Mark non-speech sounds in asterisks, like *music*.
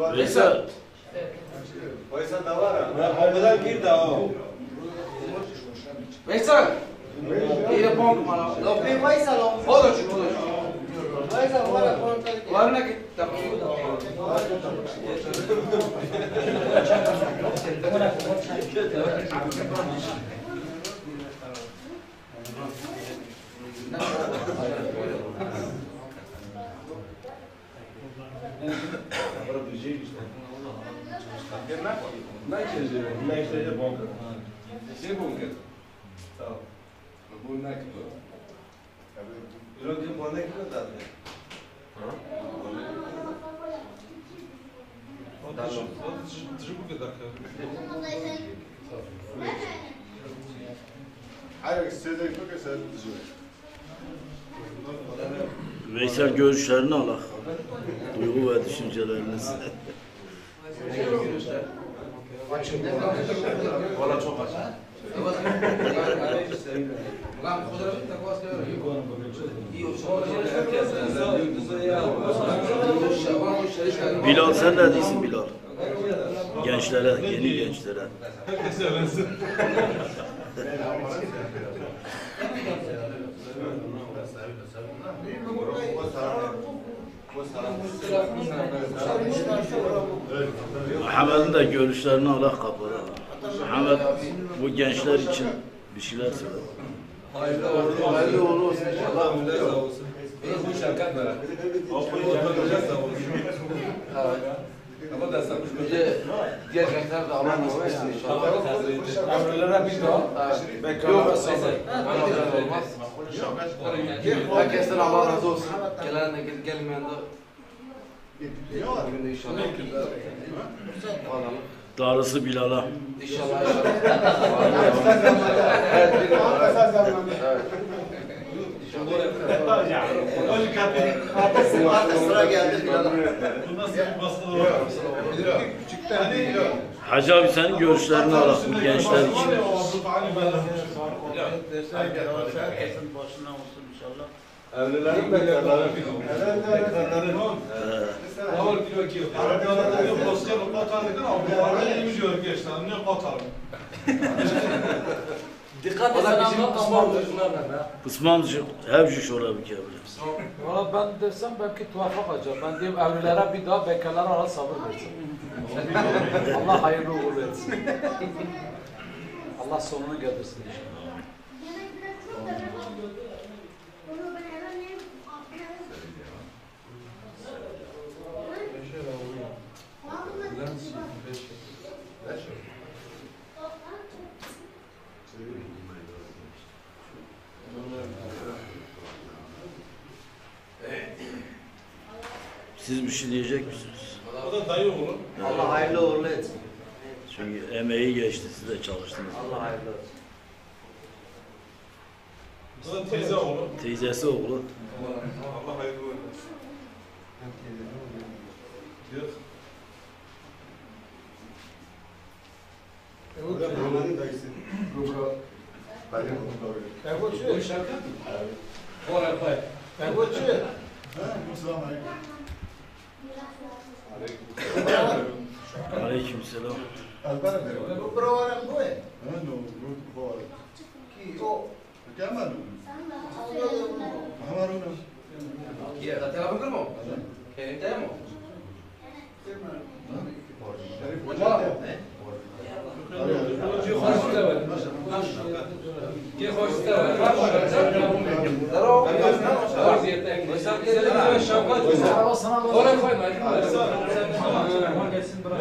Veysel. Veysel de var ha. Kapıdan gir de o. Veysel. İyi bank bana. Lopi Veysel o. O da şu, o da şu. Veysel var ya kontak. Var ne ki? Tamam. Ne işleyecek? Ne işleyecek banka? Şey bunker. Tamam. Bu ne kadar? Ürün banka ne kadar? Hayır, size de çok eser Veysel görüşlerini alak. Duygu ve *laughs* Bilal sen ne diyorsun Bilal? Gençlere, yeni gençlere. Muhammed'in de görüşlerini alak kapıda. Muhammed bu gençler için bir şeyler söyle. Hayırlı uğurlu hayırlı uğurlu olsun inşallah. Alhamdülillah sağ olsun. Bu şirket var. Alhamdülillah sağ olsun. Evet. Ama da de diğer gençler de etsin inşallah. Emrelere bir daha. Sabır. olmaz. Herkesten Allah razı olsun. Gelen de gel, gelmeyen de bugün de inşallah. Alalım. Darısı Bilal'a. İnşallah. Hacı abi senin görüşlerini alak bu gençler için. Herkesin başına olsun inşallah. Evlilerin bekarların. Bekarların. Ee, Ağır kilo kilo. Dikkat edin bizim kısmı duygularla. Kısmamcı hevcü şora bir kebir. Valla ben desem belki tuhafak acaba. Ben diyeyim evlilere bir daha bekarlara Allah sabır versin. Allah hayırlı uğurlu etsin. Allah sonunu getirsin inşallah. Siz bir şey diyecek misiniz? O da dayı oğlu. Allah hayırlı uğurlu etsin. Çünkü emeği geçti, siz de çalıştınız. Allah hayırlı olsun. O da teyze oğlu. Teyzesi oğlu. Allah hayırlı etsin. Yok. Bu da Muhammed'in dayısı. Dayı kurtarıyor. Bu şarkı? Bu arada. Ha, Musa aleyküm. Aleyküm selam. Albara diyor. Bu program bu e. Ha, no, no, bu var. Ki o. Kemal. Harun. Ya, da telefon kırma. Kendi de mi? Şerif Hoca da. Ki hoş da var. Ki hoş da var. Daro. Var ziyette. Mesela güzel şapka. Oraya koyma. Gelsin bırak.